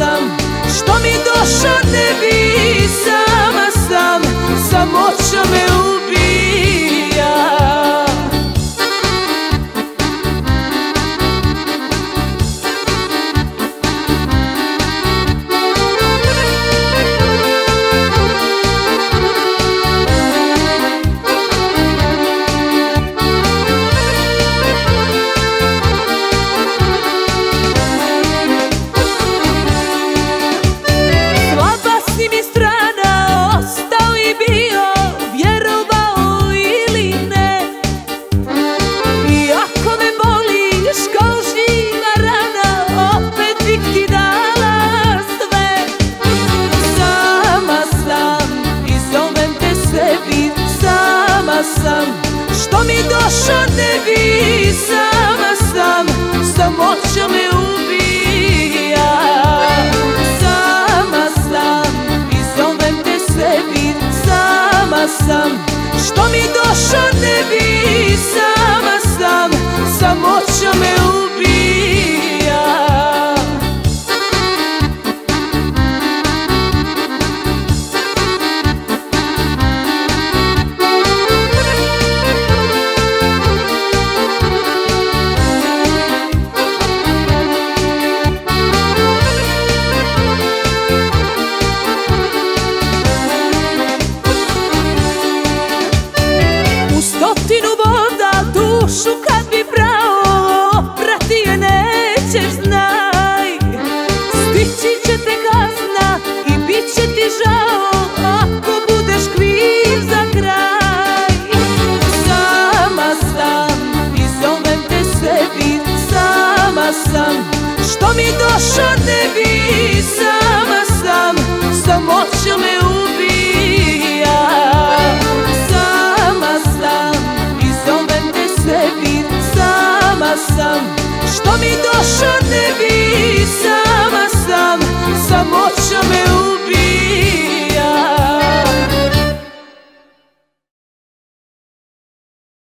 sam, što mi došao ne bi Sama sam, samoća me ubija Mi došao ne bi Sama sam Samoća me ubija Sama sam I zovem te sebi Sama sam Što mi došao ne što mi došao ne bi Sama sam, samoća me ubija. Sam Što mi došao ne bi Sama sam Samoć